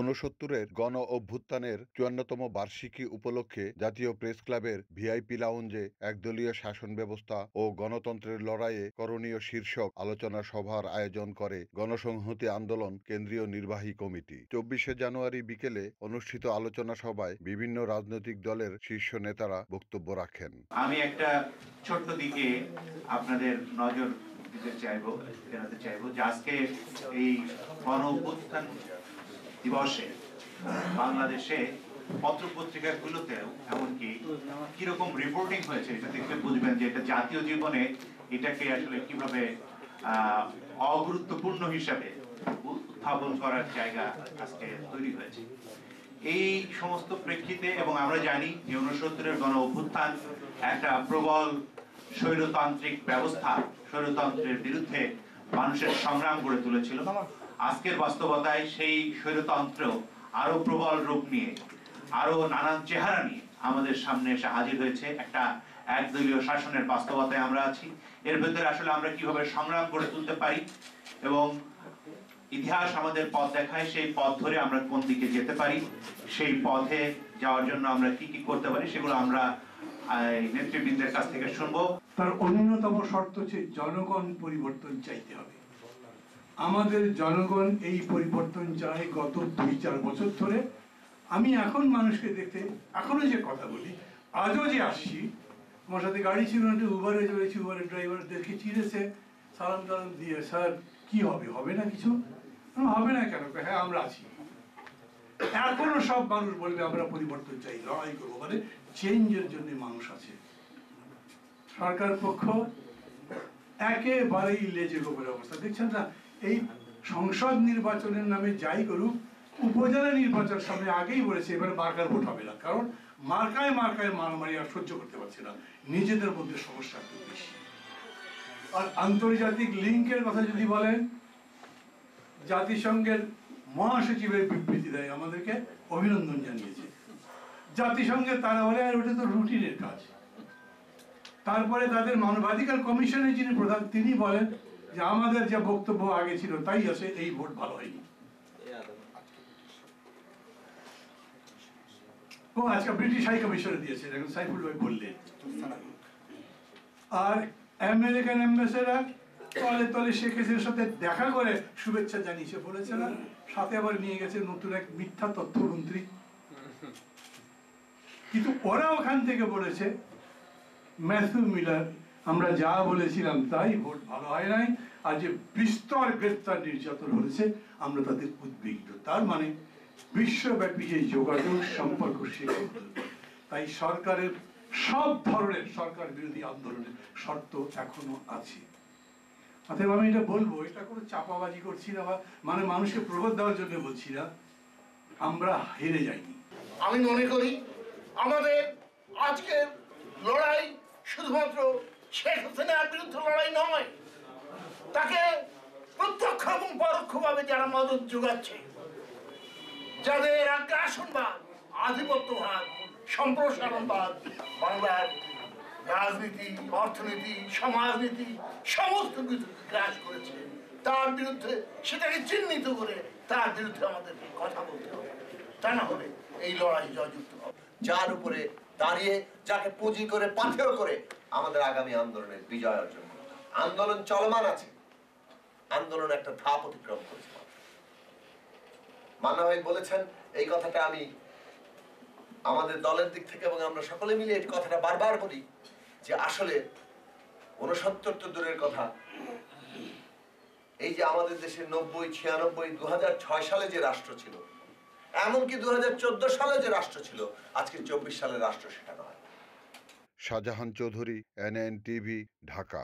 ঊনসত্তরের গণ অভ্যুত্থানের চুয়ান্নতম বার্ষিকী উপলক্ষে জাতীয় প্রেস ক্লাবের ভিআইপি লাউঞ্জে একদলীয় শাসন ব্যবস্থা ও গণতন্ত্রের লড়াইয়ে করণীয় শীর্ষক আলোচনা সভার আয়োজন করে গণসংহতি আন্দোলন কেন্দ্রীয় নির্বাহী কমিটি। চব্বিশে জানুয়ারি বিকেলে অনুষ্ঠিত আলোচনা সভায় বিভিন্ন রাজনৈতিক দলের শীর্ষ নেতারা বক্তব্য রাখেন। আমি একটা ছোট্ট দিকে আপনাদের নজর দিতে যে আজকে এই গণ দিবসে বাংলাদেশে পত্র পত্রিকাগুলোতেও এমনকি কীরকম রিপোর্টিং হয়েছে এটা দেখলে বুঝবেন যে এটা জাতীয় জীবনে এটাকে আসলে কীভাবে অগুরুত্বপূর্ণ হিসাবে উত্থাপন করার জায়গা আজকে তৈরি হয়েছে। এই সমস্ত প্রেক্ষিতে, এবং আমরা জানি যে উনসত্তরের গণ অভ্যুত্থান একটা প্রবল স্বৈরতান্ত্রিক ব্যবস্থা, স্বৈরতন্ত্রের বিরুদ্ধে মানুষের সংগ্রাম গড়ে তুলেছিল। আজকের বাস্তবতায় সেই স্বৈরতন্ত্র আরও প্রবল রূপ নিয়ে, আরও নানান চেহারা নিয়ে আমাদের সামনে এসে হাজির হয়েছে। একটা একদলীয় শাসনের বাস্তবতায় আমরা আছি। এর ভেতরে আসলে আমরা কীভাবে সংগ্রাম গড়ে তুলতে পারি এবং ইতিহাস আমাদের পথ দেখায়, সেই পথ ধরে আমরা কোন দিকে যেতে পারি, সেই পথে যাওয়ার জন্য আমরা কি কি করতে পারি সেগুলো আমরা নেতৃবৃন্দের কাছ থেকে শুনব। তার অন্যতম শর্ত হচ্ছে জনগণ পরিবর্তন চাইতে হবে। আমাদের জনগণ এই পরিবর্তন চায় গত দুই চার বছর ধরে। আমি এখন মানুষকে দেখতে, এখনও যে কথা বলি, আজও যে আসছি, আমার সাথে গাড়ি ছিল না উবারে চলেছি উবারের ড্রাইভারদেরকে চিনেছে, সালাম টালাম দিয়ে, স্যার, কি হবে হবে না কিছু? হবে না কেন? হ্যাঁ আমরা আছি। এখনও সব মানুষ বলবে, আমরা পরিবর্তন চাই, লড়াই করব। মানে চেঞ্জের জন্য মানুষ আছে। সরকার পক্ষ একেবারেই লেজে গোবরের অবস্থা। দেখছেন না এই সংসদ নির্বাচনের নামে যাই করুক, উপজেলা নির্বাচন সামনে আগেই বলেছে এবার মার্কার ভোট হবে না। কারণ মার্কায় মার্কায় মারামারি আর সহ্য করতে পারছে না। নিজেদের মধ্যে সমস্যা খুব বেশি। আর আন্তর্জাতিক লিঙ্কের কথা যদি বলেন, জাতিসংঘের মহাসচিবের বিবৃতি দেয়, আমাদেরকে অভিনন্দন জানিয়েছে। জাতিসংঘে তারা বলে, আর ওটা তো রুটিনের কাজ। তারপরে তাদের মানবাধিকার কমিশনের যিনি প্রধান, তিনি বলেন যে আমাদের যে বক্তব্য আগে ছিল, তাই আছে, এই ভোট ভালো হয়নি। ও, আজকে ব্রিটিশ হাই কমিশনে দিয়েছে সাইফুল ভাই বললেন। আর আমেরিকান অ্যাম্বাসেডার তলে তলে শেখ হাসিনার সাথে দেখা করে শুভেচ্ছা জানিয়েছে বলেছে না সাথে আবার নিয়ে গেছে নতুন এক মিথ্যা তথ্যমন্ত্রী। কিন্তু ওরা ওখান থেকে বলেছে ম্যাথু মিলার আমরা যা বলেছিলাম তাই ভোট ভালো হয় নাই। আর যে বিস্তর গ্রেফতার নির্যাতন হয়েছে, আমরা তাদের উদ্বিগ্ন। তার মানে বিশ্বব্যাপী যে যোগাযোগ, সম্পর্ক শেষ তাই সরকারের সব ধরনের সরকার বিরোধী আন্দোলনের শর্ত এখনও আছে। অতএব আমি এটা বলব, এটা কোনো চাপাবাজি করছি না বা মানে মানুষকে প্রবোধ দেওয়ার জন্য বলছি না। আমরা হেরে যাইনি। আমি মনে করি আমাদের আজকের লড়াই শুধুমাত্র শেখ হাসিনার বিরুদ্ধে লড়াই নয়। তাকে প্রত্যক্ষ এবং পরোক্ষভাবে যারা মদত যোগাচ্ছে, যাদের আগ্রাসনবাদ, আধিপত্যবাদ, সম্প্রসারণবাদ, বাংলার রাজনীতি, অর্থনীতি, সমাজনীতি, সমস্ত কিছু গ্রাস করেছে, তার বিরুদ্ধে সেটাকে চিহ্নিত করে তার বিরুদ্ধে আমাদেরকে কথা বলতে হবে। তা না হলে এই লড়াই জয়যুক্ত হবে। যার উপরে দাঁড়িয়ে যাকে পুঁজি করে, পাথেয় করে আমাদের আগামী আন্দোলনের বিজয় অর্জন আন্দোলন চলমান আছে। আন্দোলন একটা ধাপ অতিক্রম করেছে। মান্না ভাই বলেছেন, এই কথাটা আমি আমাদের দলের দিক থেকে এবং আমরা সকলে মিলে এই কথাটা বারবার বলি যে আসলে ঊনসত্তর তো দূরের কথা। এই যে আমাদের দেশে নব্বই, ছিয়ানব্বই দু সালে যে রাষ্ট্র ছিল এমনকি দু হাজার চোদ্দ সালে যে রাষ্ট্র ছিল, আজকে চব্বিশ সালের রাষ্ট্র সেটা নয়। Shahjahan Chowdhury, NN TV, Dhaka.